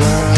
fly